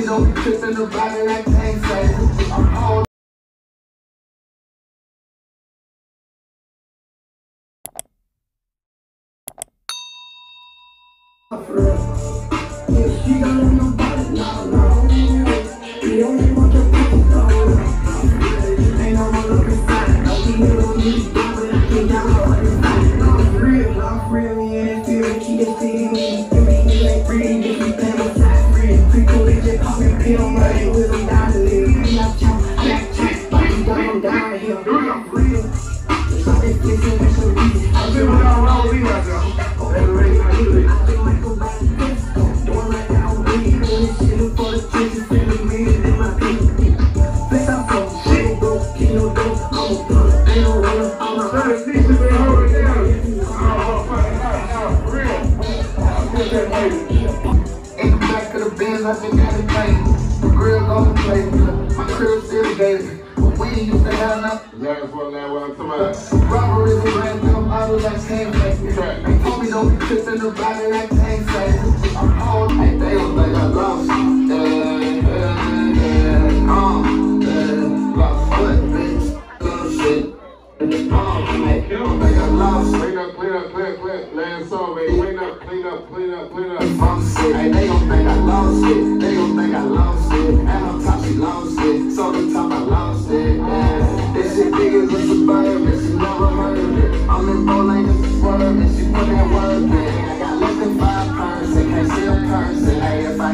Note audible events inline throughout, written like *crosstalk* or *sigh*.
Homie, don't be kissing the body like tank say. I'm all she now. We only your. Ain't no looking you bro. Ain't no dope, I'm a punk. Ain't no runner, I'm a That needs to be holding down. Fucking hell, for real. Get that lady. In the the I it playing. The play. My crib. But we ain't used to have nothing. That's what that was. Come on. Robbery is a brand new model like tank play. They told me don't be kissing the body like tank play. I'm all like they don't I lost. Um. Lost foot, bitch. Lost shit. Um, like, don't I lost. Clean up, clean up, clean up, clean up. Last song, baby. Clean up, clean up, clean up, clean up. I'm sick. Hey, they gon' think I lost it.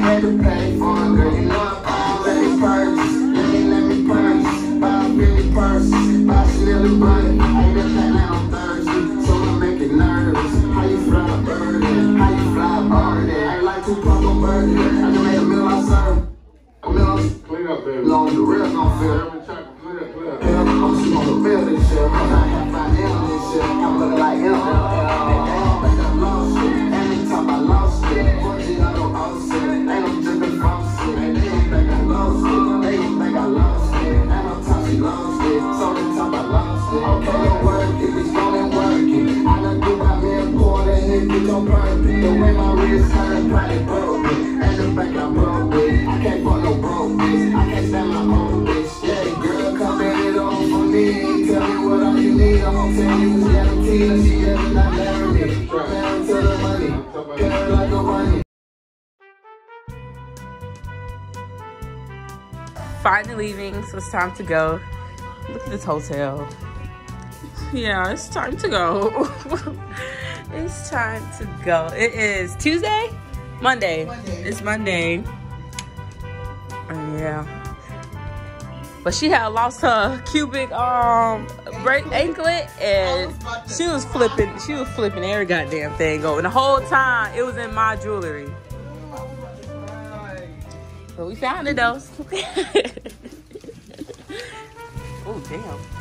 Had to pay for you know I let me purchase. Let me, let me purchase. Buy a Billy purse. Buy a Snilly bunny. Hey, that's that land on Thursday. So I'm making nervous. How you fly a bird? How you fly a bird? I ain't like two pop on bird. I just made a meal I serve. A meal I serve. Clean up, baby. Long the real gon' feel. Clean up, clean up. I'm just gonna feel this shit. I'm not half I this shit. I'm looking like quarter and it bitch on purpose. The way my wrist hurt, probably broke it. And the back I broke it. I can't fuck no broke bitch. I can't stand my own bitch. Yeah, girl, come in it on for me. Tell me what all you need. I'm gonna tell you guarantee that she ever not marry me. Finally leaving, so it's time to go. Look at this hotel. Yeah, it's time to go. *laughs* it's time to go. It is Tuesday? Monday. Monday. It's Monday. Oh, yeah. But she had lost her cubic um break anklet and she was flipping she was flipping every goddamn thing over. The whole time it was in my jewelry. But we found it though. *laughs* oh damn.